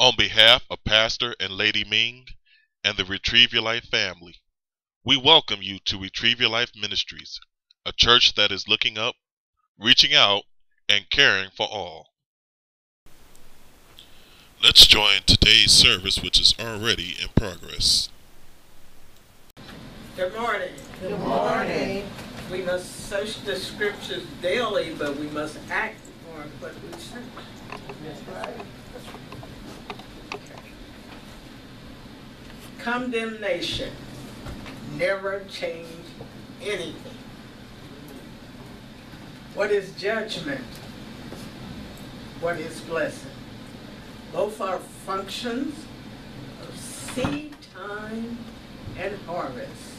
On behalf of Pastor and Lady Ming and the Retrieve Your Life family, we welcome you to Retrieve Your Life Ministries, a church that is looking up, reaching out, and caring for all. Let's join today's service, which is already in progress. Good morning. Good morning. We must search the scriptures daily, but we must act on what we search. That's right. Condemnation never change anything. What is judgment? What is blessing? Both are functions of seed time and harvest.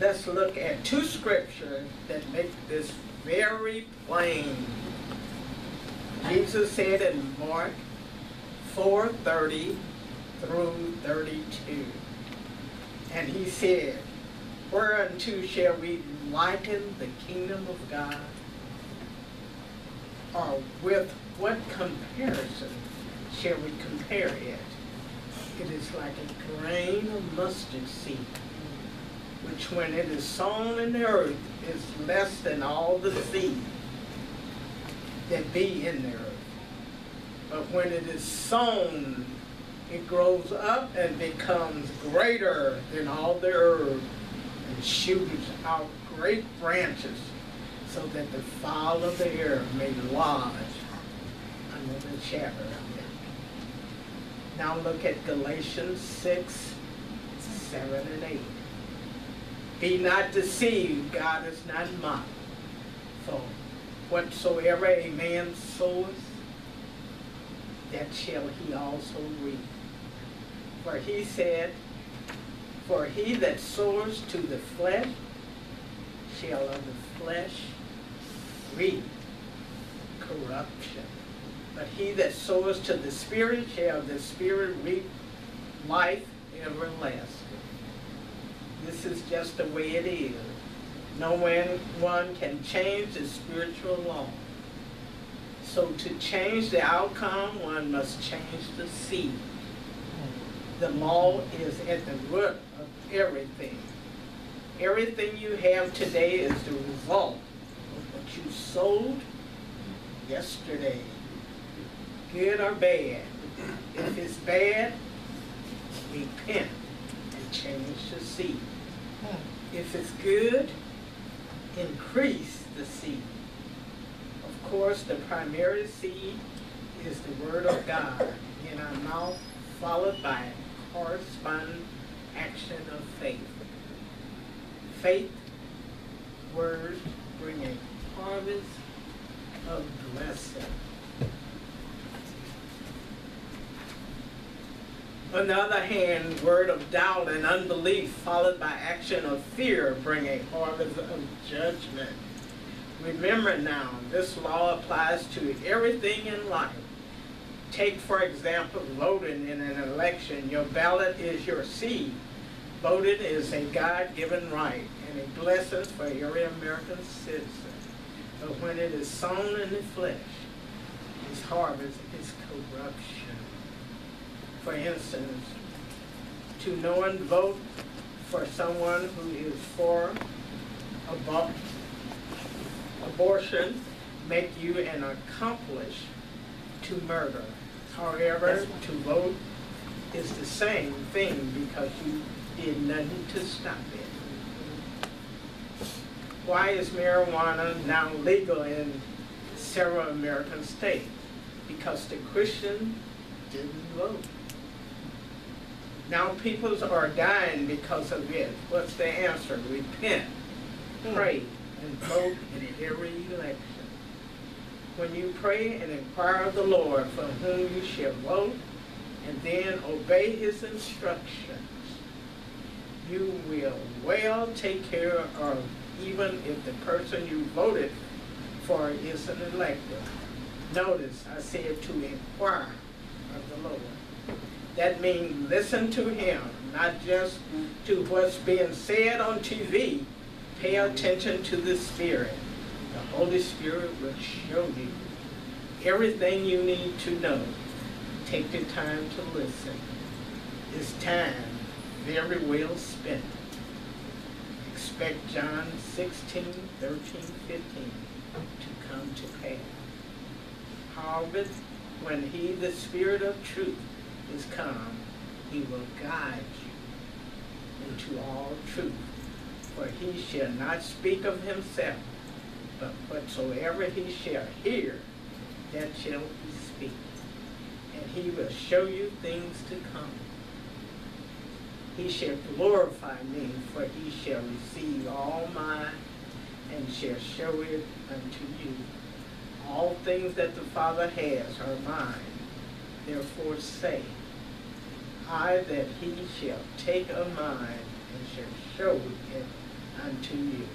Let's look at two scriptures that make this very plain. Jesus said in Mark 4:30 through 32. And he said, Whereunto shall we liken the kingdom of God? Or with what comparison shall we compare it? It is like a grain of mustard seed, which when it is sown in the earth is less than all the seed that be in the earth. But when it is sown it grows up and becomes greater than all the herb and shoots out great branches so that the fowl of the air may lodge under the shadow of it. Now look at Galatians 6, 7 and 8. Be not deceived, God is not mocked. For whatsoever a man soweth, that shall he also reap. For he said, For he that soars to the flesh shall of the flesh reap corruption. But he that soars to the Spirit shall of the Spirit reap life everlasting. This is just the way it is. No one, one can change the spiritual law. So to change the outcome, one must change the seed the law is at the root of everything. Everything you have today is the result of what you sowed yesterday, good or bad. If it's bad, repent and change the seed. Hmm. If it's good, increase the seed. Of course, the primary seed is the Word of God in our mouth, followed by a corresponding action of faith. Faith, words bring a harvest of blessing. On the other hand, word of doubt and unbelief followed by action of fear bring a harvest of judgment. Remember now, this law applies to everything in life. Take, for example, voting in an election. Your ballot is your seed. Voting is a God-given right and a blessing for every American citizen. But when it is sown in the flesh, its harvest is corruption. For instance, to know and vote for someone who is for abo abortion make you an accomplice to murder. However, to vote is the same thing because you did nothing to stop it. Why is marijuana now legal in several American states? Because the Christian didn't vote. Now people are dying because of it. What's the answer? Repent, hmm. pray, and vote in every election when you pray and inquire of the Lord for whom you shall vote, and then obey his instructions, you will well take care of even if the person you voted for is an elector. Notice I said to inquire of the Lord. That means listen to him, not just to what's being said on TV. Pay attention to the Spirit. The Holy Spirit will show you everything you need to know. take the time to listen. It's time very well spent. Expect John 16, 13, 15 to come to pass. However, when he, the Spirit of truth, is come, he will guide you into all truth. For he shall not speak of himself, but whatsoever he shall hear, that shall he speak. And he will show you things to come. He shall glorify me, for he shall receive all mine and shall show it unto you. All things that the Father has are mine. Therefore say, I that he shall take of mine and shall show it unto you.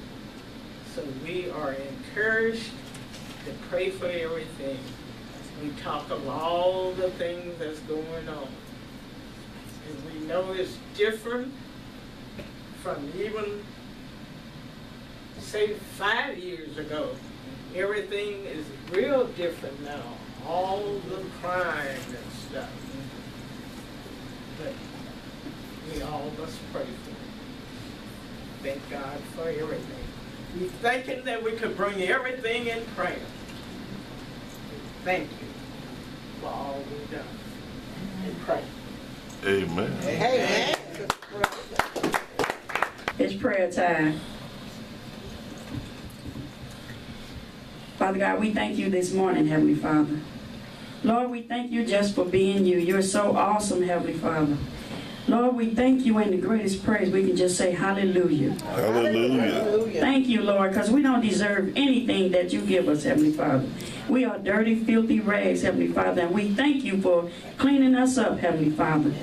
So we are encouraged to pray for everything. We talk of all the things that's going on. And we know it's different from even, say, five years ago. Everything is real different now. All the crime and stuff. But we all must pray for it. Thank God for everything. We thank that we could bring everything in prayer. Thank you for all we've done. And pray. Amen. Amen. It's prayer time. Father God, we thank you this morning, Heavenly Father. Lord, we thank you just for being you. You're so awesome, Heavenly Father. Lord, we thank you in the greatest praise. We can just say hallelujah. Hallelujah. Thank you, Lord, because we don't deserve anything that you give us, Heavenly Father. We are dirty, filthy rags, Heavenly Father, and we thank you for cleaning us up, Heavenly Father.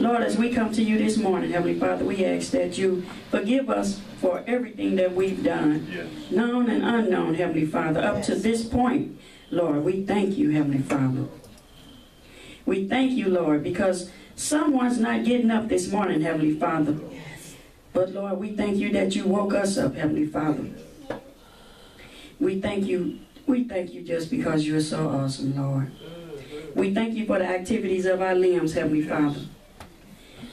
Lord, as we come to you this morning, Heavenly Father, we ask that you forgive us for everything that we've done, known and unknown, Heavenly Father, up to this point. Lord, we thank you, Heavenly Father. We thank you, Lord, because someone's not getting up this morning, Heavenly Father. But Lord, we thank you that you woke us up, Heavenly Father. We thank you. We thank you just because you're so awesome, Lord. We thank you for the activities of our limbs, Heavenly Father.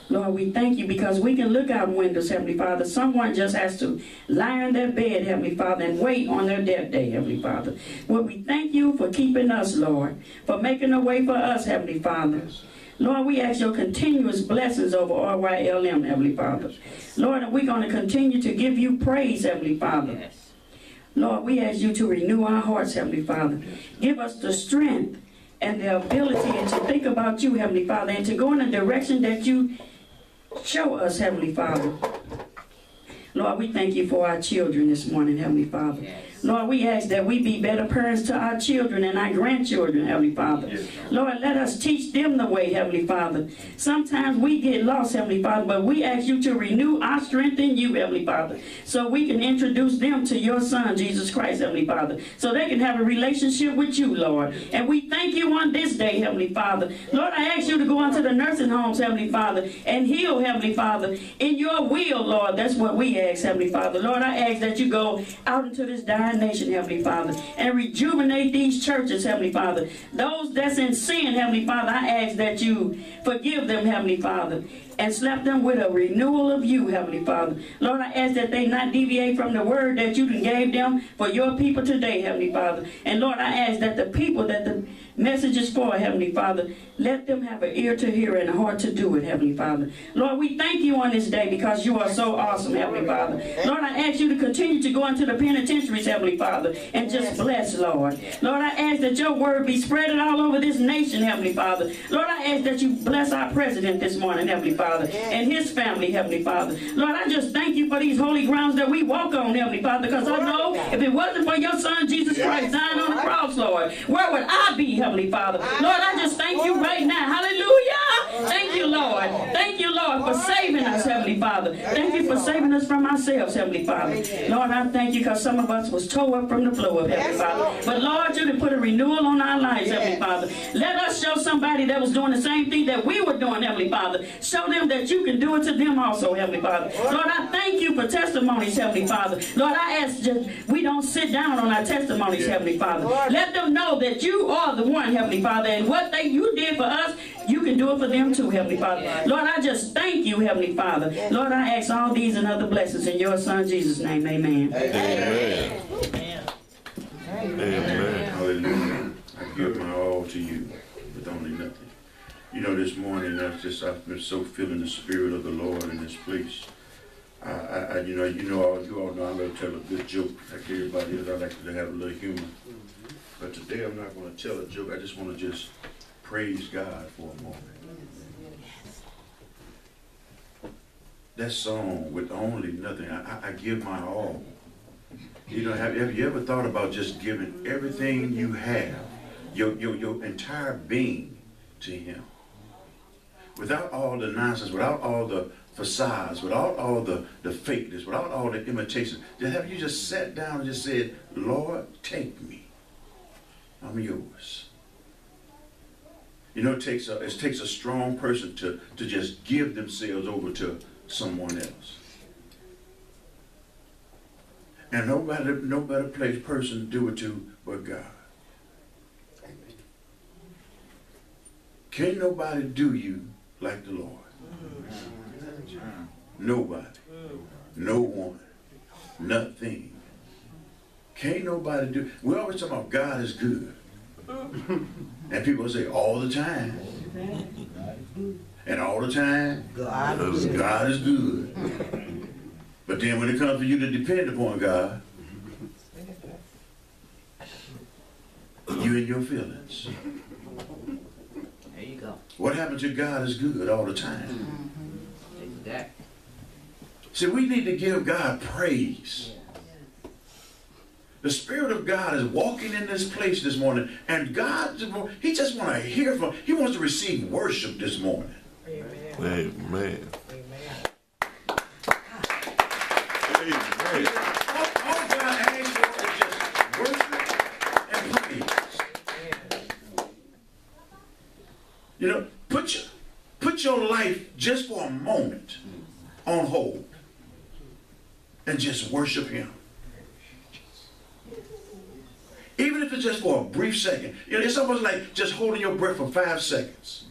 Lord, we thank you because we can look out windows, Heavenly Father. Someone just has to lie in their bed, Heavenly Father, and wait on their death day, Heavenly Father. Well, we thank you for keeping us, Lord, for making a way for us, Heavenly Father. Lord, we ask your continuous blessings over RYLM, Heavenly Father. Lord, and we're going to continue to give you praise, Heavenly Father. Lord, we ask you to renew our hearts, Heavenly Father. Give us the strength and the ability and to think about you, Heavenly Father, and to go in the direction that you show us, Heavenly Father. Lord, we thank you for our children this morning, Heavenly Father. Lord, we ask that we be better parents to our children and our grandchildren, Heavenly Father. Lord, let us teach them the way, Heavenly Father. Sometimes we get lost, Heavenly Father, but we ask you to renew our strength in you, Heavenly Father, so we can introduce them to your Son, Jesus Christ, Heavenly Father, so they can have a relationship with you, Lord. And we thank you on this day, Heavenly Father. Lord, I ask you to go into the nursing homes, Heavenly Father, and heal, Heavenly Father, in your will, Lord. That's what we ask, Heavenly Father. Lord, I ask that you go out into this dying nation, Heavenly Father, and rejuvenate these churches, Heavenly Father. Those that's in sin, Heavenly Father, I ask that you forgive them, Heavenly Father, and slap them with a renewal of you, Heavenly Father. Lord, I ask that they not deviate from the word that you gave them for your people today, Heavenly Father. And Lord, I ask that the people that the message is for, Heavenly Father, let them have an ear to hear and a heart to do it, Heavenly Father. Lord, we thank you on this day because you are so awesome, Heavenly Father. Lord, I ask you to continue to go into the penitentiaries, Heavenly Father, and just bless, Lord. Lord, I ask that your word be spread all over this nation, Heavenly Father. Lord, I ask that you bless our president this morning, Heavenly Father, and his family, Heavenly Father. Lord, I just thank you for these holy grounds that we walk on, Heavenly Father, because I know if it wasn't for your son, Jesus Christ, dying on the cross, Lord, where would I be, Heavenly Father? Lord, I just thank you right now. Hallelujah. Thank you, Lord. Thank you, Lord. Lord, for saving us, Heavenly Father. Thank you for saving us from ourselves, Heavenly Father. Lord, I thank you because some of us was tore up from the flow of Heavenly Father. But Lord, you can put a renewal on our lives, Heavenly Father. Let us show somebody that was doing the same thing that we were doing, Heavenly Father. Show them that you can do it to them also, Heavenly Father. Lord, I thank you for testimonies, Heavenly Father. Lord, I ask just we don't sit down on our testimonies, Heavenly Father. Let them know that you are the one, Heavenly Father, and what they you did for us, you can do it for them too, Heavenly Father. Lord, I just thank you, Heavenly Father. Lord, I ask all these and other blessings in your Son Jesus' name. Amen. Amen. Amen. Hallelujah. I give my all to you with only nothing. You know, this morning, I just, I've been so feeling the spirit of the Lord in this place. I, I, I you know, you know, all, you all know I love to tell a good joke like everybody else. I like to have a little humor. But today I'm not going to tell a joke. I just want to just praise God for a moment. That song with only nothing, I, I, give my all. You know, have, have you ever thought about just giving everything you have, your, your, your entire being to Him? Without all the nonsense, without all the facades, without all the, the fakeness, without all the imitation, just have you just sat down and just said, Lord, take me. I'm yours. You know, it takes a, it takes a strong person to, to just give themselves over to someone else. And no better, no better place person to do it to but God. Can't nobody do you like the Lord. Nobody. No one. Nothing. Can't nobody do. We always talk about God is good. And people say all the time. And all the time, God is God is good. But then when it comes to you to depend upon God, you in your feelings. There you go. What happens to God is good all the time. Mm-hmm. Exactly. See, we need to give God praise. The Spirit of God is walking in this place this morning, and God, He just want to hear from, He wants to receive worship this morning. Amen. Amen. Amen. All, all God asks for is just worship and praise. You know, put your, put your life just for a moment on hold and just worship Him. Even if it's just for a brief second. You know, it's almost like just holding your breath for five seconds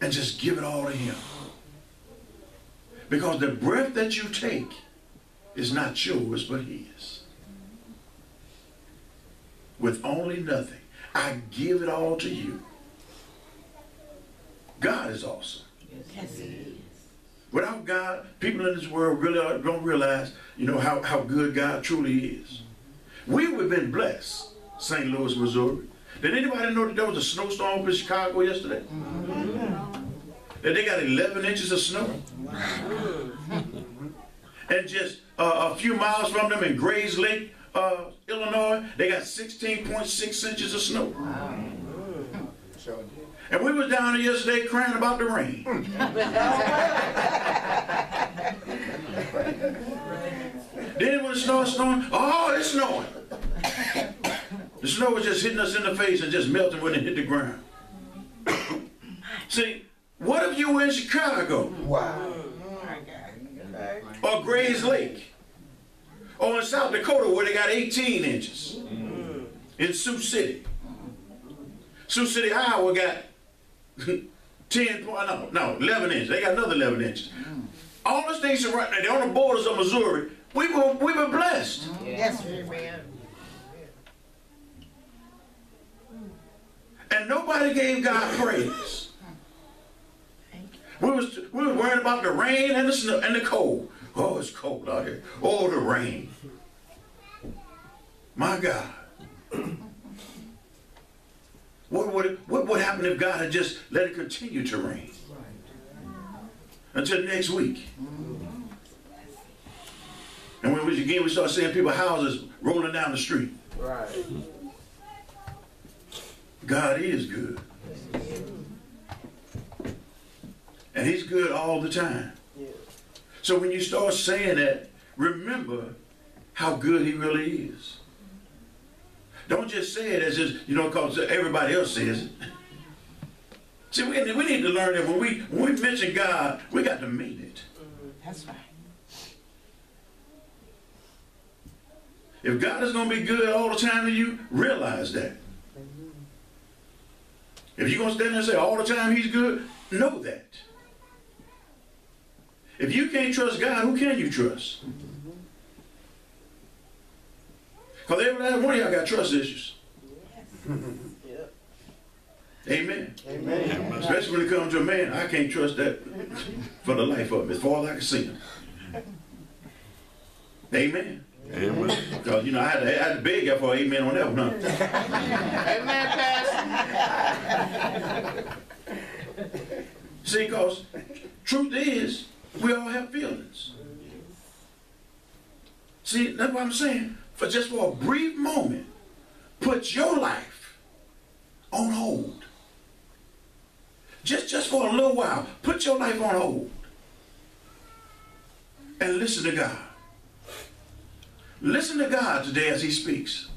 and just give it all to Him. Because the breath that you take is not yours, but His. With only nothing. I give it all to you. God is awesome. Yes, he is. Without God, people in this world really don't realize, you know, how, how good God truly is. We would have been blessed, St. Louis, Missouri. Did anybody know that there was a snowstorm in Chicago yesterday? That they got 11 inches of snow? and just uh, a few miles from them in Grayslake, uh, Illinois, they got 16.6 inches of snow. And we was down there yesterday crying about the rain. then when it started snowing, oh, it's snowing. The snow was just hitting us in the face and just melting when it hit the ground. See, what if you were in Chicago? Wow. Or Grayslake? Or in South Dakota where they got 18 inches? Mm. In Sioux City. Sioux City, Iowa got 10, no, no, 11 inches. They got another 11 inches. All the states are right they're on the borders of Missouri. We were, we were blessed. Yes, amen. And nobody gave God praise. We was, we were worrying about the rain and the snow and the cold. Oh, it's cold out here. Oh, the rain. My God. What would, what would happen if God had just let it continue to rain? Until next week. And when we again we start seeing people houses rolling down the street. Right. God is good. And he's good all the time. So when you start saying that, remember how good he really is. Don't just say it as just, you know, because everybody else says it. See, we, we need to learn that when we, when we mention God, we got to mean it. That's right. If God is going to be good all the time to you, realize that. If you're going to stand there and say all the time he's good, know that. If you can't trust God, who can you trust? Mm-hmm. Because every last one of y'all got trust issues. Amen. Amen. Especially when it comes to a man, I can't trust that for the life of me, as far as I can see him. Amen. Amen. Because, you know, I had, to, I had to beg you for amen on that one. Huh? Amen, Pastor. See, because truth is, we all have feelings. See, that's what I'm saying. For just for a brief moment, put your life on hold. Just, just for a little while, put your life on hold. And listen to God. Listen to God today as He speaks.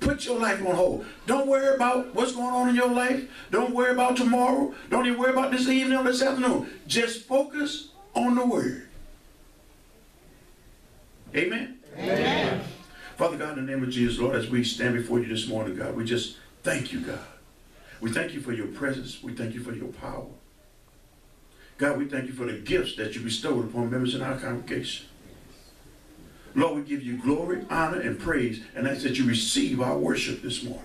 Put your life on hold. Don't worry about what's going on in your life. Don't worry about tomorrow. Don't even worry about this evening or this afternoon. Just focus on the word. Amen. Amen. Father God, in the name of Jesus, Lord, as we stand before you this morning, God, we just thank you, God. We thank you for your presence. We thank you for your power. God, we thank you for the gifts that you bestowed upon members in our congregation. Lord, we give you glory, honor, and praise, and ask that you receive our worship this morning.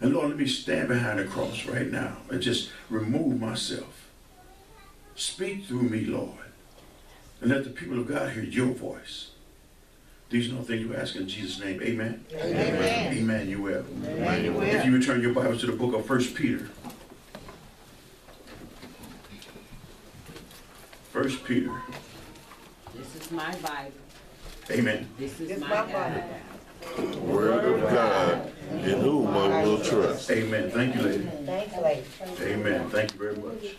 And Lord, let me stand behind the cross right now and just remove myself. Speak through me, Lord, and let the people of God hear your voice. These are no things you ask in Jesus' name. Amen. Amen. Amen. You will. If you return your Bibles to the book of First Peter. First Peter. This is my Bible. Amen. This is It's my my guide. Word of God, in whom I will trust. Amen. Thank you, lady. Thanks, lady. Amen. Thank you very much.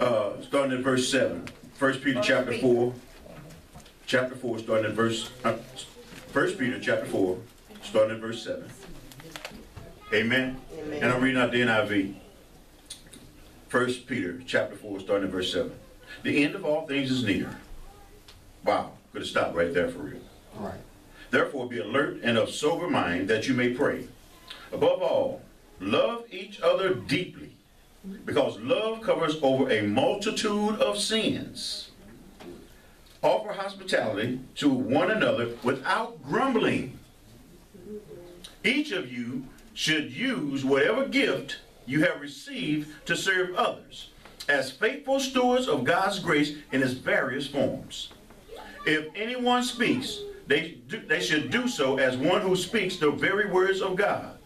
Uh, starting at verse 7. First Peter chapter 4. Chapter 4, starting at verse. Uh, First Peter chapter 4, starting at verse 7. Amen. And I'm reading out the NIV. First Peter chapter 4, starting at verse 7. The end of all things is near. Wow. Could have stopped right there for real. Right. Therefore, be alert and of sober mind that you may pray. Above all, love each other deeply, because love covers over a multitude of sins. Offer hospitality to one another without grumbling. Each of you should use whatever gift you have received to serve others as faithful stewards of God's grace in its various forms. If anyone speaks, they, do, they should do so as one who speaks the very words of God.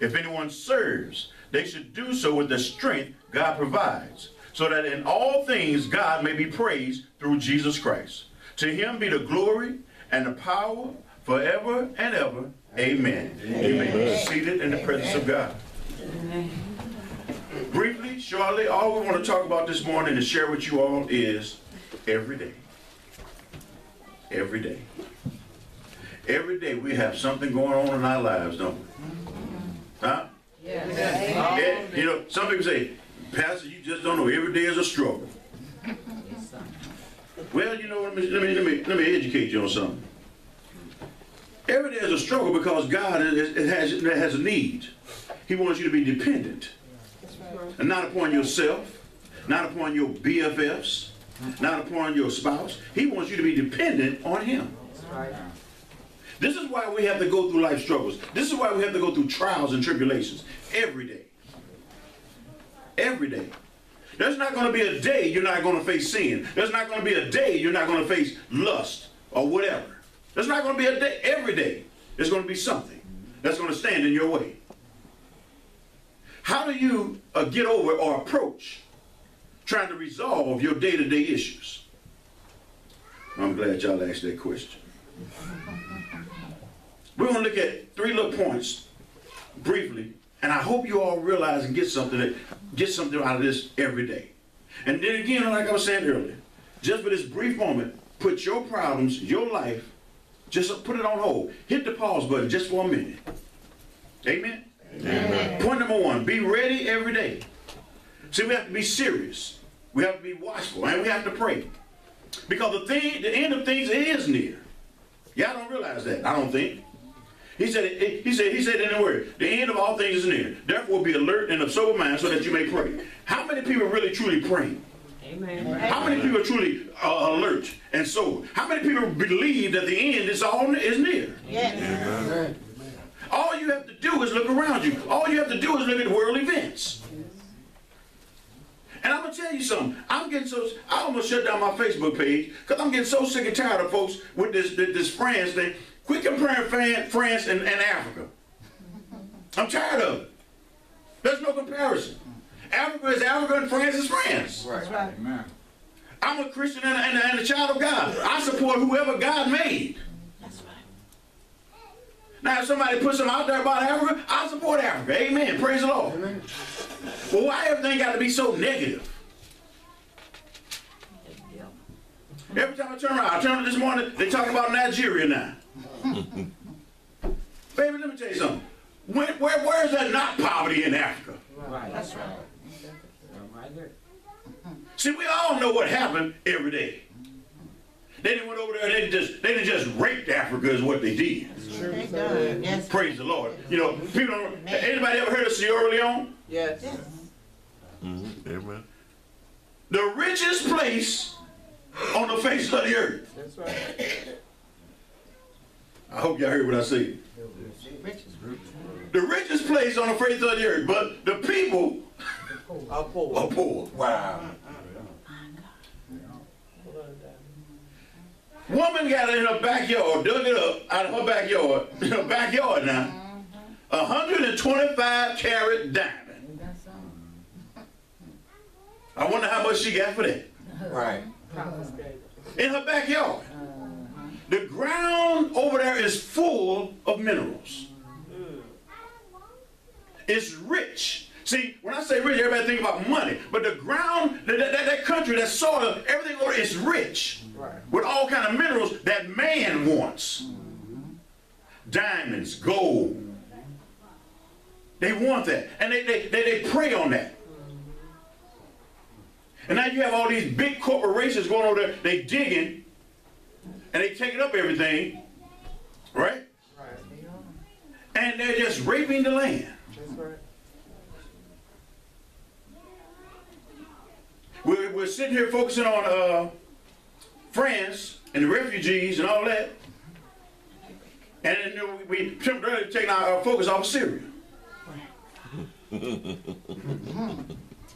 If anyone serves, they should do so with the strength God provides, so that in all things God may be praised through Jesus Christ. To him be the glory and the power forever and ever. Amen. Amen. Seated in the presence of God. Briefly, shortly, all we want to talk about this morning and share with you all is every day. Every day. Every day we have something going on in our lives, don't we? Huh? Yeah, you know, some people say, Pastor, you just don't know. Every day is a struggle. Yes. Well, you know, let me, let me, let me, let me educate you on something. Every day is a struggle because God is, has, it has a need. He wants you to be dependent. And not upon yourself, not upon your BFFs, not upon your spouse. He wants you to be dependent on Him. This is why we have to go through life struggles. This is why we have to go through trials and tribulations every day. Every day. There's not going to be a day you're not going to face sin. There's not going to be a day you're not going to face lust or whatever. There's not going to be a day. Every day there's going to be something that's going to stand in your way. How do you uh, get over or approach trying to resolve your day-to-day issues? I'm glad y'all asked that question. We're going to look at three little points briefly And I hope you all realize and get something that, get something out of this every day. And then again, like I was saying earlier, just for this brief moment, put your problems, your life, just put it on hold. Hit the pause button just for a minute. Amen? Amen. Point number one, be ready every day. See, we have to be serious. We have to be watchful and we have to pray. Because the thing, the end of things is near. Y'all don't realize that, I don't think. He said, he said, he said in the word, the end of all things is near. Therefore be alert and of sober mind so that you may pray. How many people really truly praying? Amen. How many people are truly uh, alert and sober? How many people believe that the end is all is near? Yes. All you have to do is look around you. All you have to do is look at world events. And I'm gonna tell you something. I'm getting so I almost shut down my Facebook page because I'm getting so sick and tired of folks with this this, this France thing. Quit comparing Fran- France and, and Africa. I'm tired of it. There's no comparison. Africa is Africa and France is France. That's right. I'm a Christian and a, and, a, and a child of God. I support whoever God made. That's right. Now, if somebody puts them out there about Africa, I support Africa. Amen. Praise the Lord. Well, why everything got to be so negative? Every time I turn around, I turn this morning, they talk about Nigeria now. Baby, let me tell you something. Where, where, where is there not poverty in Africa? Right. That's right. Right. See, we all know what happened every day. They didn't went over there. They just they didn't just raped Africa is what they did. They done. Yes. Praise the Lord. You know, people don't. Anybody ever heard of Sierra Leone? Yes. Mm-hmm. Amen. The richest place on the face of the earth. That's right. I hope y'all heard what I said. The richest place on the face of the earth, but the people I'll pull. are poor. Wow. Woman got it in her backyard, dug it up out of her backyard, in her backyard now, 125 carat diamond. I wonder how much she got for that. Right. In her backyard. The ground over there is full of minerals. It's rich. See, when I say rich, everybody think about money. But the ground, that, that, that country, that soil, everything over there is rich. Right. With all kind of minerals that man wants. Diamonds, gold. They want that. And they, they, they, they prey on that. And now you have all these big corporations going over there, they digging, and they taking up everything, right? Right. And they're just raping the land. That's right. We're, we're sitting here focusing on uh, France and the refugees and all that. And then you know, we temporarily taking our, our focus off of Syria.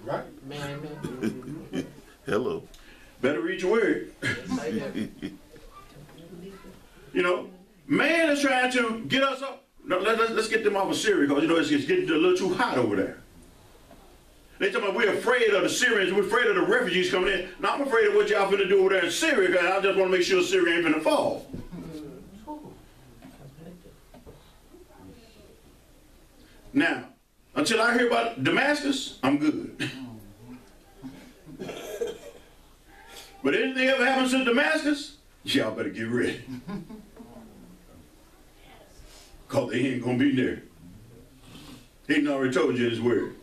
Right. Man, man. Hello. Better read your word. You know, man is trying to get us up. No, let, us let's get them off of Syria because, you know, it's, it's getting a little too hot over there. They talking about we're afraid of the Syrians, we're afraid of the refugees coming in. Now, I'm afraid of what y'all finna do over there in Syria because I just want to make sure Syria ain't finna fall. Now, until I hear about Damascus, I'm good. but anything ever happens to Damascus, y'all better get ready. Because they ain't going to be there. He already told you his word.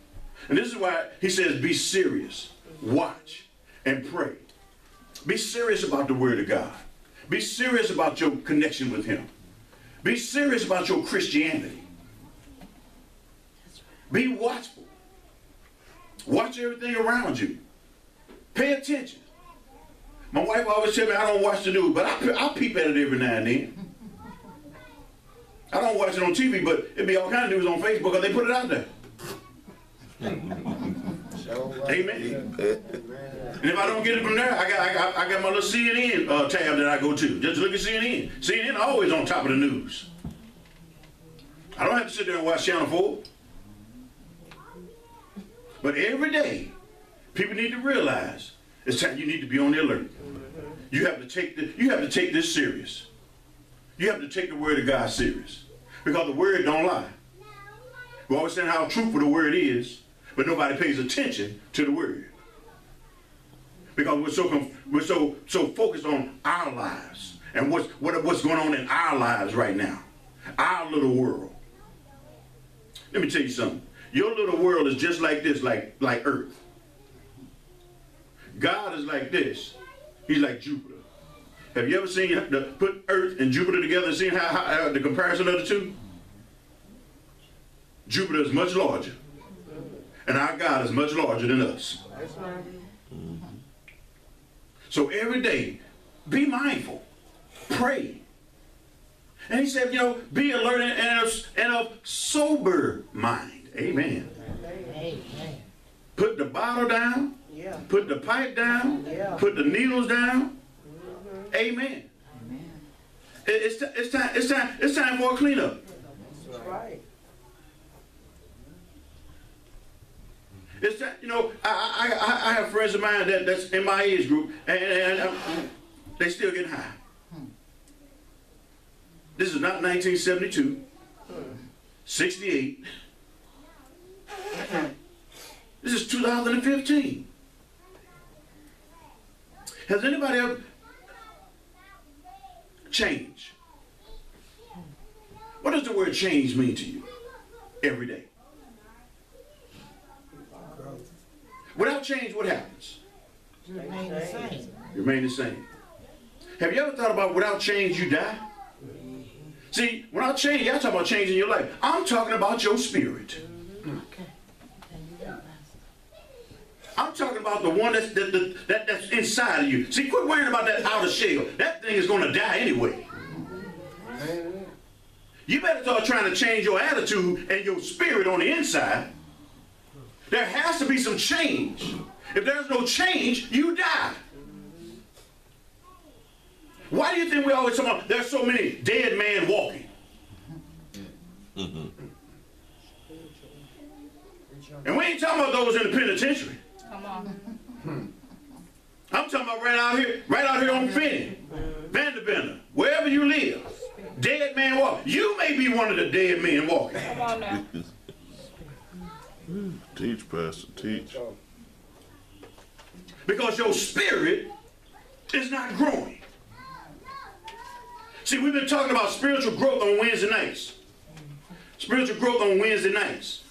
And this is why he says, be serious, watch, and pray. Be serious about the word of God. Be serious about your connection with him. Be serious about your Christianity. Be watchful. Watch everything around you. Pay attention. My wife always tell me I don't watch the news, but I, I peep at it every now and then. I don't watch it on TV, but it be all kind of news on Facebook because they put it out there. Amen. And if I don't get it from there, I got I got, I got my little CNN uh, tab that I go to. Just look at CNN. CNN always on top of the news. I don't have to sit there and watch Channel 4. But every day, people need to realize it's time you need to be on the alert. You have to take the, you have to take this serious. You have to take the word of God serious. Because the word don't lie. We always saying how truthful the word is, but nobody pays attention to the word. Because we're so we're so so focused on our lives and what's what, what's going on in our lives right now, our little world. Let me tell you something. Your little world is just like this, like like Earth. God is like this. He's like Jupiter. Have you ever seen the put Earth and Jupiter together and seen how, how, how the comparison of the two? Jupiter is much larger, and our God is much larger than us. Mm-hmm. So every day, be mindful, pray. And he said, you know, be alert and of, and of sober mind. Amen. Amen. Put the bottle down, Yeah. put the pipe down, Yeah. put the needles down. Mm-hmm. Amen. It- It's, it's time. It's time. It's time for a cleanup. That's right. It's time. You know, I, I, I, I have friends of mine that, that's in my age group, and, and um, they still get high. This is not 1972, 68. This is 2015. Has anybody ever changed? What does the word change mean to you every day? Without change, what happens? Remain the same. You remain the same. Have you ever thought about without change you die? See, without change, y'all talking about changing your life. I'm talking about your spirit. I'm talking about the one that's that, that, that, that's inside of you. See, quit worrying about that outer shell. That thing is going to die anyway. You better start trying to change your attitude and your spirit on the inside. There has to be some change. If there's no change, you die. Why do you think we always talk about there's so many dead men walking? And we ain't talking about those in the penitentiary. Come on. Hmm. I'm talking about right out here, right out here on Finney, Vandeventer, wherever you live. Dead man walk. You may be one of the dead men walking. Come on now. Teach, Pastor, teach. Because your spirit is not growing. See, we've been talking about spiritual growth on Wednesday nights. Spiritual growth on Wednesday nights.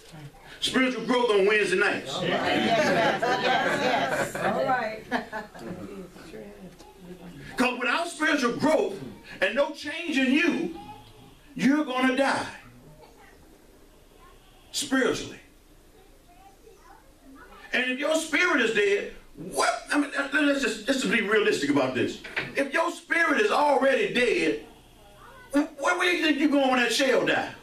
Spiritual growth on Wednesday nights. Yes, yes. All right. Because without spiritual growth and no change in you, you're going to die. Spiritually. And if your spirit is dead, what? I mean, let's just, let's just be realistic about this. If your spirit is already dead, where, where do you think you're going when that shell die?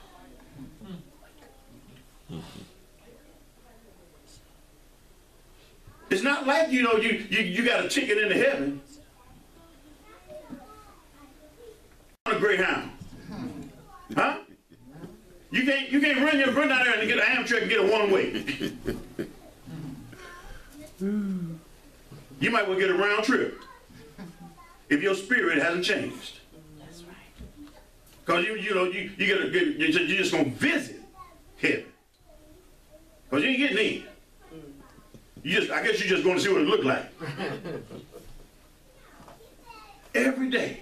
It's not like you know you you, you got a ticket into heaven. On a greyhound, huh? You can't you can't run your run down there and get an Amtrak and get a one way. Mm. you might well get a round trip if your spirit hasn't changed. That's right. Cause you you know you you get a good you're just- just gonna visit heaven. Cause you ain't getting in. You just I guess you're just gonna see what it look like. every day.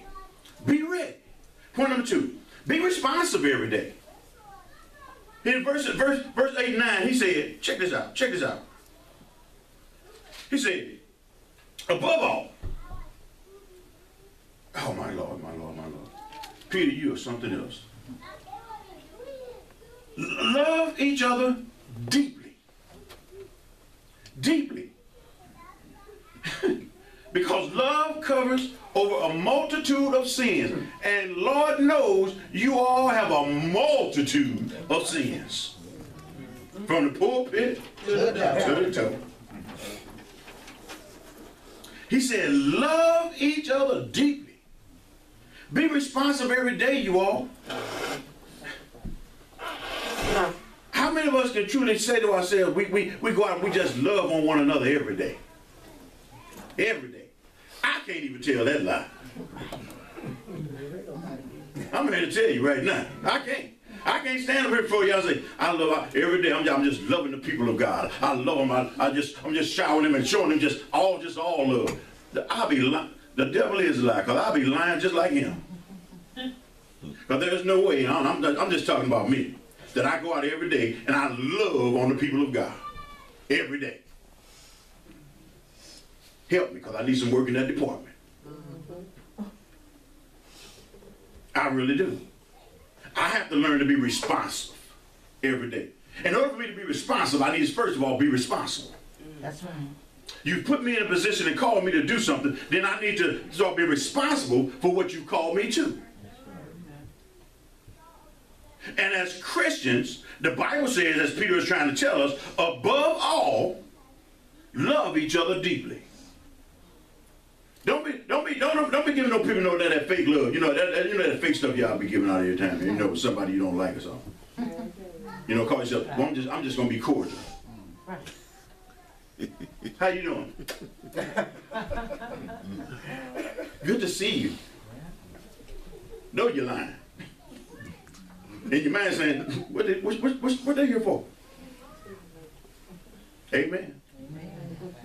Be ready. Point number two. Be responsive every day. In verse verse verse 8 and 9, he said, check this out, check this out. He said, above all, oh my Lord, my Lord, my Lord. Peter, you are something else. Love each other deeply. Deeply. because love covers over a multitude of sins. And Lord knows you all have a multitude of sins. From the pulpit to the toe. He said, love each other deeply. Be responsive every day, you all. How many of us can truly say to ourselves, we, we, we go out and we just love on one another every day? Every day. I can't even tell that lie. I'm here to tell you right now. I can't. I can't stand up here for you. I say, I love every day. I'm, I'm just loving the people of God. I love them. I, I just, I'm just showering them and showing them just all, just all love. I'll be lying. The devil is cause I'll be lying just like him. Cause there's no way. I'm, I'm, I'm just talking about me. That I go out every day and I love on the people of God every day. Help me, cause I need some work in that department. Mm-hmm. I really do. I have to learn to be responsive every day. In order for me to be responsive, I need to first of all be responsible. That's right. You put me in a position and call me to do something, then I need to start being responsible for what you call me to. And as Christians, the Bible says, as Peter is trying to tell us, above all, love each other deeply. Don't be, don't be, don't, don't be giving no people no that, that fake love. You know that, that- you know that fake stuff y'all be giving out of your time. You know, somebody you don't like or something. You know, call yourself. Well, I'm just, I'm just gonna be cordial. How you doing? Good to see you. No, you're lying. And your mind saying, what, they, what, what, what, they here for? Amen.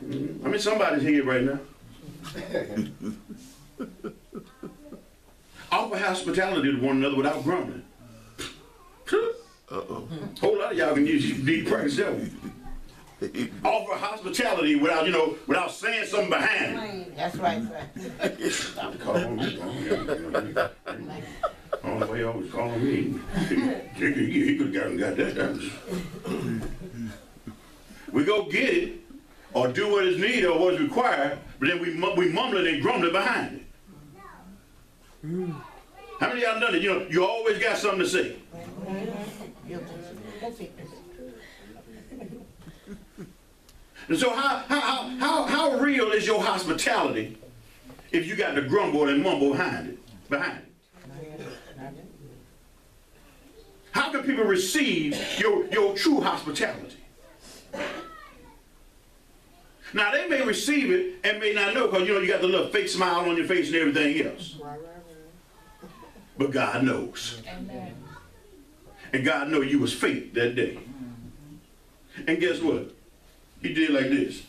Mhm. I mean, somebody's here right now. Offer hospitality to one another without grumbling. Uh-oh. Whole lot of y'all can use you need to practice that one. Offer hospitality without, you know, without saying something behind it. That's right, sir. Stop calling me. On the way always calling me. He, he, he could have gotten got that done. We go get it or do what is needed or what is required, but then we we mumble and grumble behind it. How many of y'all done it? You know, you always got something to say. And so how, how, how, how, how real is your hospitality if you got to grumble and mumble behind it? Behind it? How can people receive your, your true hospitality? Now they may receive it and may not know because you know you got the little fake smile on your face and everything else. But God knows. And God know you was fake that day. And guess what? He did like this.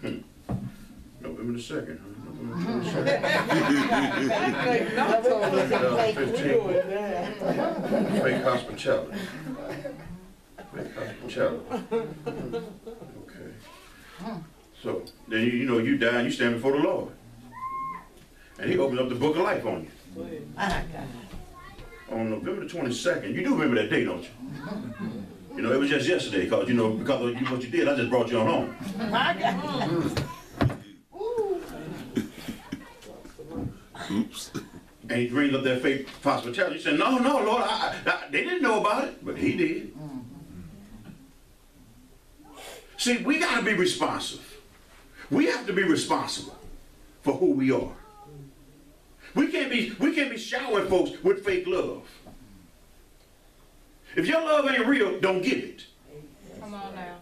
Hmm. November the second, huh? November the 22nd. Fake hospitality. Fake hospitality. Okay. So then you, you know you die and you stand before the Lord. And he opens up the book of life on you. My God. On November the 22nd. You do remember that day, don't you? You know, it was just yesterday, because you know, because of what you did, I just brought you on home. My God. And he brings up that fake hospitality. He said, No, no, Lord, I, I, they didn't know about it, but he did. See, we got to be responsive. We have to be responsible for who we are. We can't be we can't be showering folks with fake love. If your love ain't real, don't give it. Come on now.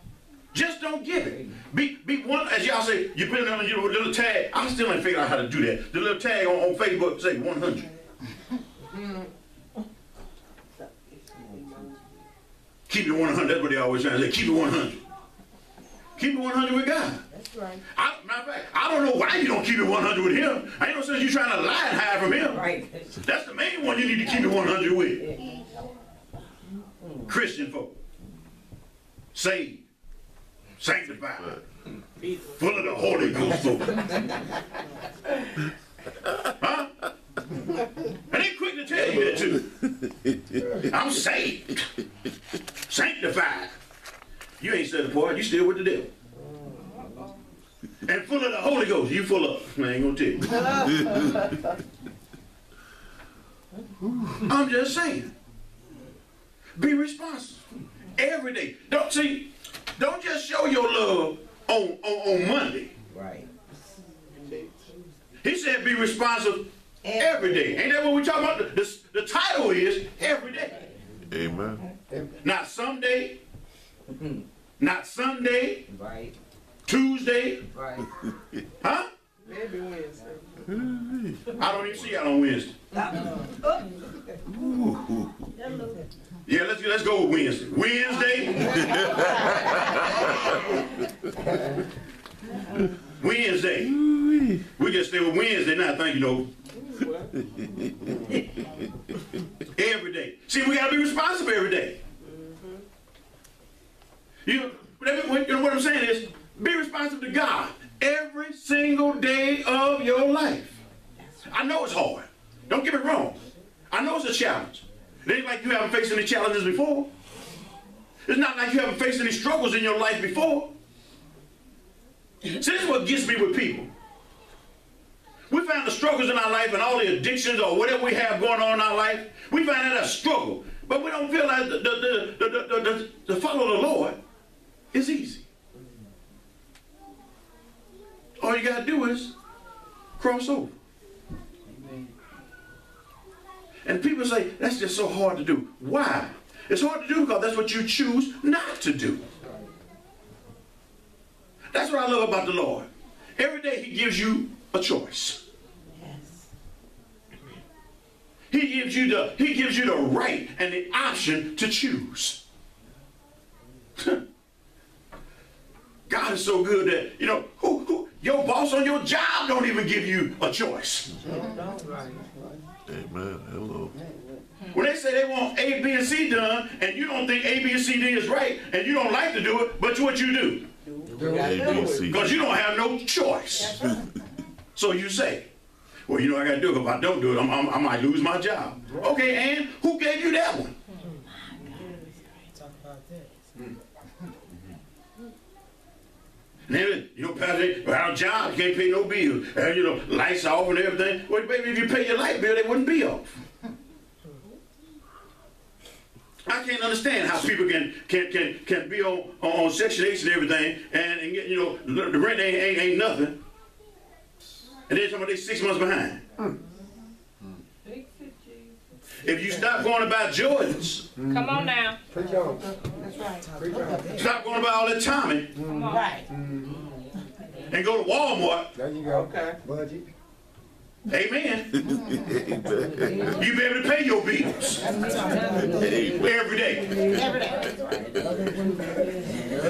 Just don't give it. Be be one as y'all say, you put it on your little tag. I still ain't figured out how to do that. The little tag on, on Facebook say 100. Keep it 100. That's what they always trying to say. Keep it 100. Keep it 100 with God. That's right. I, matter of fact, I don't know why you don't keep it 100 with Him. I ain't no sense you trying to lie and hide from Him. Right. That's the main one you need to keep it 100 with. Mm-hmm. Christian folk. Saved. Sanctified. Full of the Holy Ghost folk. huh? And they quick to tell you that too. I'm saved. Sanctified. You ain't set apart. You still with the devil. And full of the Holy Ghost. You full of. I ain't gonna tell you. I'm just saying. Be responsible every day. Don't see. Don't just show your love on on, on Monday. Right. He said be responsive every day. Ain't that what we talking about? The, the, the title is every day. Amen. Not someday. Mm-hmm. Not Sunday. Right. Tuesday. Right. Huh? Maybe Wednesday. I don't even see y'all on Wednesday. Yeah, let's go with Wednesday. Wednesday. Wednesday. We just stay with Wednesday now, thank you, Noble. every day. See, we gotta be responsible every day. You, you know what I'm saying is, be responsible to God every single day of your life. I know it's hard. Don't get me wrong. I know it's a challenge. It ain't like you haven't faced any challenges before. It's not like you haven't faced any struggles in your life before. See, this is what gets me with people. We find the struggles in our life and all the addictions or whatever we have going on in our life, we find that a struggle. But we don't feel like the follow the Lord is easy. All you got to do is cross over. And people say, that's just so hard to do. Why? It's hard to do because that's what you choose not to do. That's what I love about the Lord. Every day He gives you a choice. He gives you the He gives you the right and the option to choose. God is so good that you know who, who your boss on your job don't even give you a choice. Amen. Hello. When they say they want A, B, and C done, and you don't think A, B, and C, D is right, and you don't like to do it, but what you do? A, B, C. Because you don't have no choice. so you say, well, you know I got to do it. If I don't do it, I'm, I'm, I might lose my job. Okay, and who gave you that one? Then, you know, Pastor, well, our can't pay no bills. And, you know, lights off and everything. Well, baby, if you pay your light bill, they wouldn't be off. I can't understand how people can can can, can be on, on, on Section 8 and everything and, and get, you know, the rent ain't, ain't, ain't nothing. And then somebody they six months behind. Mm. If you stop going to buy Jordans, Come on now. That's right. stop going to buy all that Tommy, Right. Mm-hmm. and go to Walmart, There you go. Okay. Budget. amen, you be able to pay your bills every day. Every day.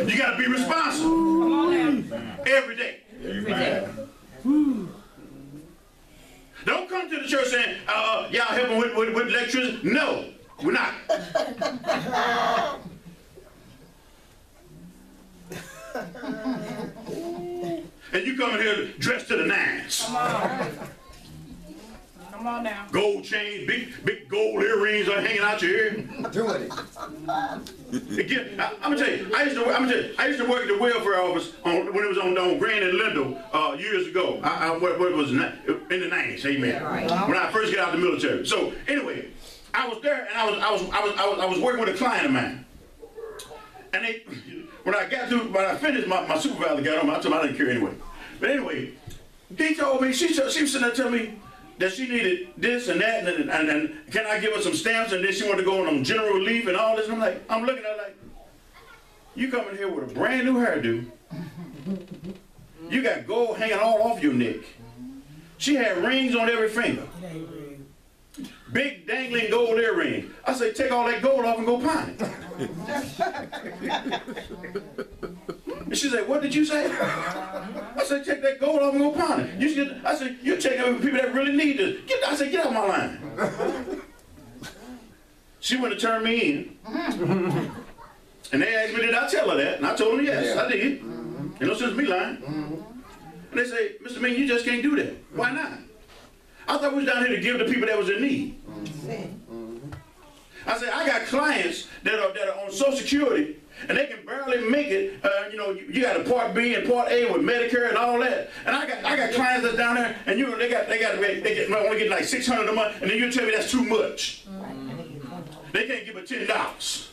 You got to be responsible Come on now. every day. Every day. Don't come to the church saying, uh, uh, y'all helping with, with, with electricity. No, we're not. and you coming here dressed to the nines. Come on. On now. Gold chain, big big gold earrings are hanging out your ear. Doing it. Again, I, I'm gonna tell you, I used to, I'm gonna tell you, I used to work at the welfare office on, when it was on, on Grand and Lindell uh, years ago. I, I what, what was in the nineties, amen. When I first got out of the military. So anyway, I was there and I was I was I was I was, I was working with a client of mine. And they, when I got through, when I finished, my, my supervisor got on me. I told him I didn't care anyway. But anyway, he told me, she, she was sitting there telling me that she needed this and that, and, and, and can I give her some stamps? And then she wanted to go on general relief and all this. And I'm like, I'm looking at her like, you coming here with a brand new hairdo. You got gold hanging all off your neck. She had rings on every finger. Big dangling gold earring. I say, take all that gold off and go pawn it. and she said, what did you say? I said, take that gold off and go pawn it. You should I said, you're taking people that really need this. Get, I said, get out of my line. she went to turn me in. Mm-hmm. and they asked me, did I tell her that? And I told them, yes, I did. Mm-hmm. You know, since me lying. Mm-hmm. And they say, Mr. Ming, you just can't do that. Why not? I thought we was down here to give to people that was in need. I said, I got clients that are that are on Social Security and they can barely make it. Uh, you know, you, you got a Part B and Part A with Medicare and all that. And I got I got clients that's down there and you know they got they got they get only get like six hundred a month and then you tell me that's too much. They can't give it ten dollars.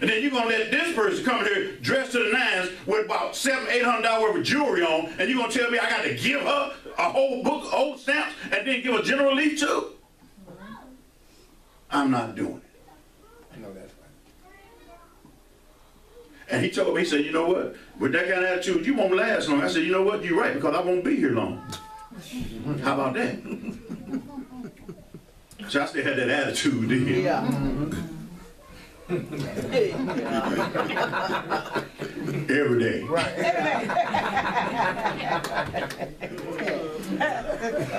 And then you're gonna let this person come here dressed to the nines with about seven, eight hundred dollars worth of jewelry on, and you're gonna tell me I got to give her a whole book, of old stamps, and then give a general relief too? I'm not doing it. I know that's right. And he told me, he said, you know what? With that kind of attitude, you won't last long. I said, you know what? You're right, because I won't be here long. How about that? So I still had that attitude then. Yeah. Mm-hmm. Every day. Right.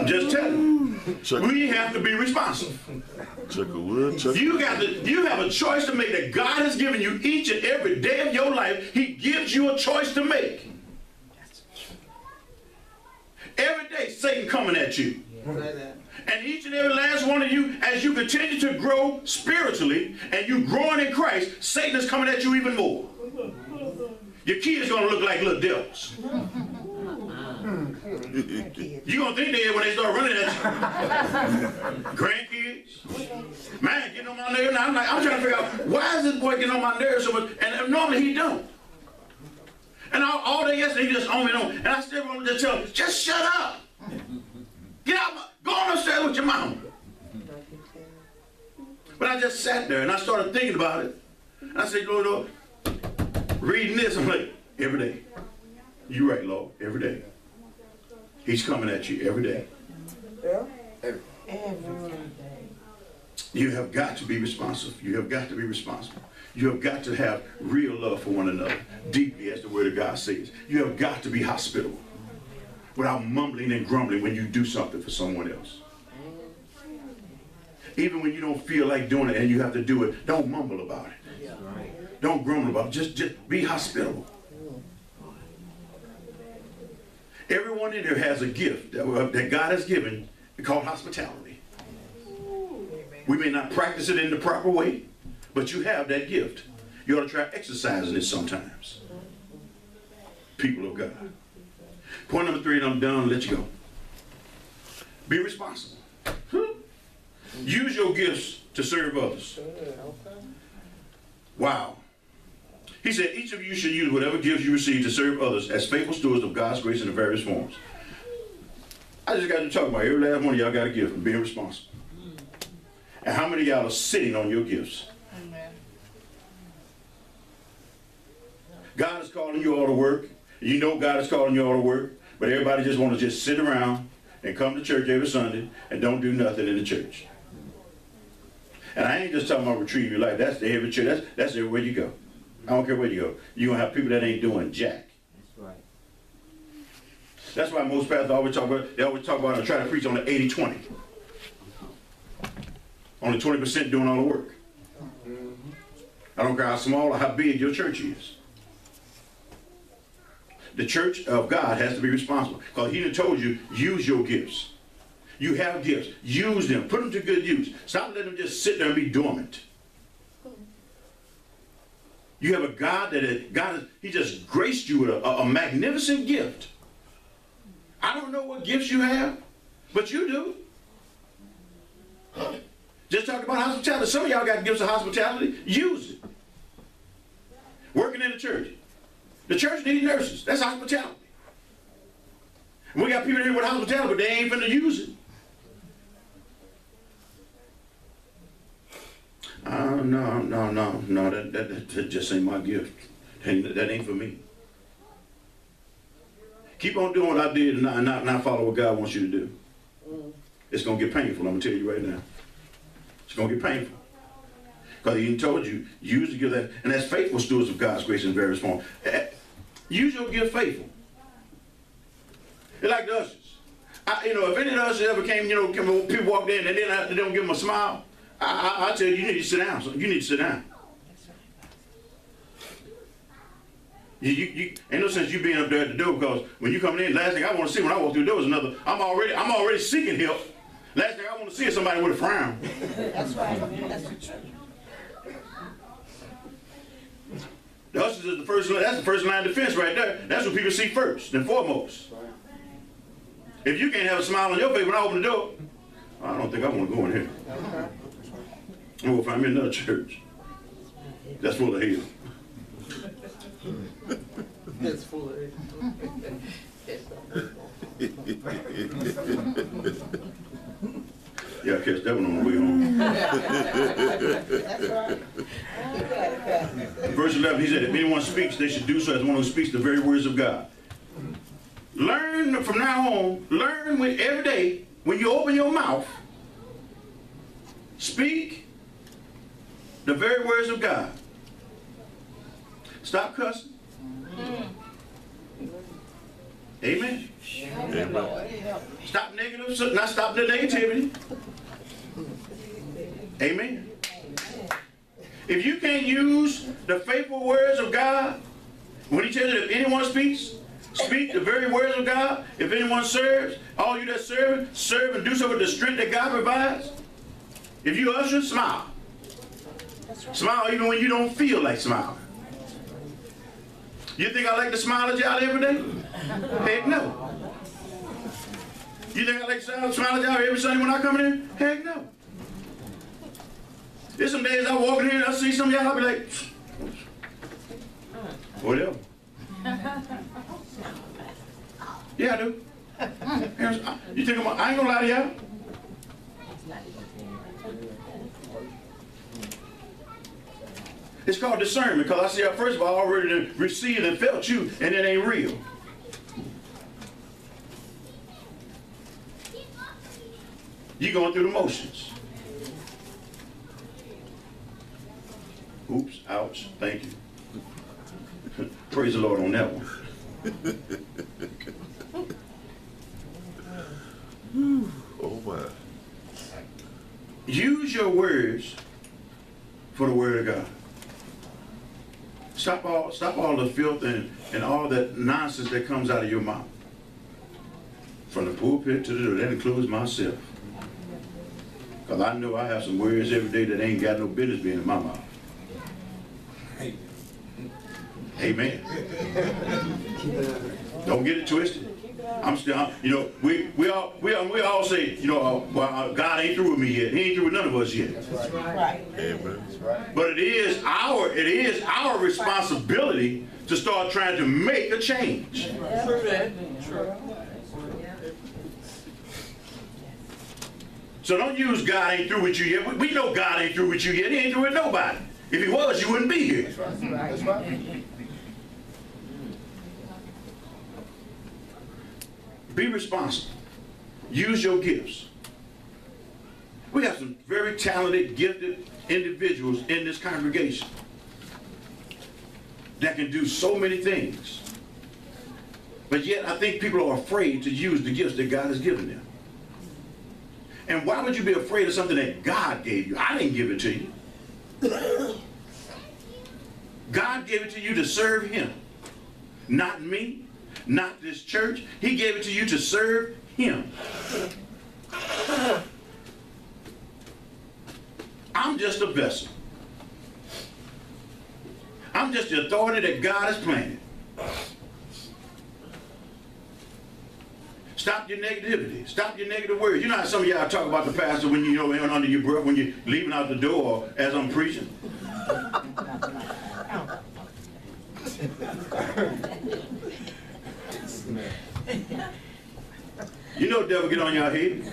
Just tell you, we have to be responsible. Chuck a wood, Chuck. You got to, you have a choice to make that God has given you each and every day of your life. He gives you a choice to make. Every day, Satan coming at you. And each and every last one of you, as you continue to grow spiritually and you growing in Christ, Satan is coming at you even more. Your kids gonna look like little devils. You gonna think they when they start running at you. Grandkids. Man, getting on my nerves. Now I'm like, I'm trying to figure out why is this boy getting on my nerves so much? And normally he don't. And all, all day yesterday he just on me and on. And I still want to just tell him, just shut up. Get out, my, go on upstairs with your mama. But I just sat there and I started thinking about it. And I said, Lord, Lord, reading this, I'm like, every day. You right, Lord, every day. He's coming at you every day. You have got to be responsive. You have got to be responsible. You have got to have real love for one another, deeply as the word of God says. You have got to be hospitable without mumbling and grumbling when you do something for someone else. Even when you don't feel like doing it and you have to do it, don't mumble about it. Don't grumble about it. Just, just be hospitable. Everyone in here has a gift that, uh, that God has given called hospitality. We may not practice it in the proper way, but you have that gift. You ought to try exercising it sometimes. People of God. Point number three, and I'm done, let you go. Be responsible. Hmm? Use your gifts to serve others. Wow. He said, each of you should use whatever gifts you receive to serve others as faithful stewards of God's grace in the various forms. I just got to talk about every last one of y'all got a gift of being responsible. And how many of y'all are sitting on your gifts? God is calling you all to work. You know God is calling you all to work, but everybody just want to just sit around and come to church every Sunday and don't do nothing in the church. And I ain't just talking about retrieve your life. That's the every church. That's, that's everywhere you go. I don't care where you go. You're going to have people that ain't doing jack. That's right. That's why most pastors always talk about, they always talk about and try to preach on the 80-20. Only 20% doing all the work. Mm-hmm. I don't care how small or how big your church is. The church of God has to be responsible. Because he told you, use your gifts. You have gifts. Use them. Put them to good use. Stop letting them just sit there and be dormant. You have a God that is, God, he just graced you with a, a, magnificent gift. I don't know what gifts you have, but you do. Just talk about hospitality. Some of y'all got gifts of hospitality. Use it. Working in the church. The church needs nurses. That's hospitality. We got people here with hospitality, but they ain't finna use it. Uh, no, no, no, no, that, that, that just ain't my gift. That ain't, that ain't for me. Keep on doing what I did and not, not, not follow what God wants you to do. It's going to get painful, I'm going to tell you right now. It's going to get painful. Because he told you, use the gift, that, and that's faithful stewards of God's grace in various forms. Use your gift faithful. It's like the ushers. I, you know, if any of the ushers ever came, you know, came, people walked in and then they don't give them a smile, I, I, I tell you, you need to sit down. You need to sit down. You, you, you, ain't no sense you being up there at the door because when you come in, last thing I want to see when I walk through the door is another. I'm already, I'm already seeking help. Last thing I want to see is somebody with a frown. That's right. That's the truth. The ushers is the first. That's the first line of defense right there. That's what people see first and foremost. If you can't have a smile on your face when I open the door, I don't think I want to go in here. I'm gonna find me another church. That's full of hell. That's full of Yeah, I catch that one on the way home. That's right. 11, he said, if anyone speaks, they should do so as one who speaks the very words of God. Learn from now on, learn when, every day, when you open your mouth, speak the very words of God. Stop cussing. Amen. Amen. Stop negative, not stop the negativity. Amen. If you can't use the faithful words of God, when he tells you if anyone speaks, speak the very words of God. If anyone serves, all you that serve, serve and do so with the strength that God provides. If you usher, smile. Smile even when you don't feel like smiling. You think I like to smile at y'all every day? Heck no. You think I like to smile at y'all every Sunday when I come in here? Heck no. There's some days I walk in here and I see some of y'all, I'll be like, whatever. Yeah, I do. You think I'm, I ain't gonna lie to y'all. It's called discernment because I see, first of all, I already received and felt you, and it ain't real. You're going through the motions. Oops, ouch, thank you. Praise the Lord on that one. Oh my. Use your words for the word of God. Stop all, stop all the filth and, and all that nonsense that comes out of your mouth. From the pulpit to the door, that includes myself. Because I know I have some words every day that ain't got no business being in my mouth. Amen. Don't get it twisted. I'm still, you know, we we all we all, we all say, you know, uh, well, uh, God ain't through with me yet. He ain't through with none of us yet. Right. Amen. But it is our it is our responsibility to start trying to make a change. True that. True. So don't use God ain't through with you yet. We, we know God ain't through with you yet. He ain't through with nobody. If he was, you wouldn't be here. That's right. Be responsible. Use your gifts. We have some very talented, gifted individuals in this congregation that can do so many things. But yet, I think people are afraid to use the gifts that God has given them. And why would you be afraid of something that God gave you? I didn't give it to you. God gave it to you to serve Him, not me, not this church. He gave it to you to serve Him. I'm just a vessel. I'm just the authority that God has planted. Stop your negativity. Stop your negative words. You know how some of y'all talk about the pastor when you know under your breath when you're leaving out the door as I'm preaching. You know devil get on your head.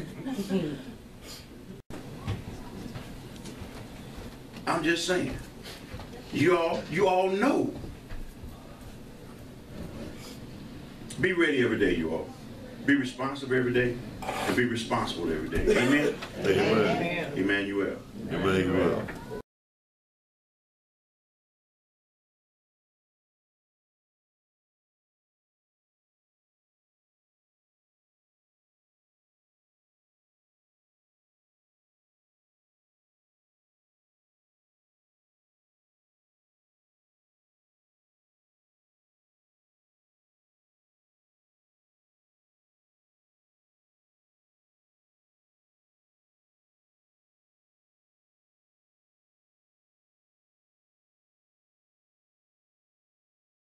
I'm just saying. You all you all know. Be ready every day, you all. Be responsible every day and be responsible every day. Amen. Amen. Emmanuel. Emmanuel.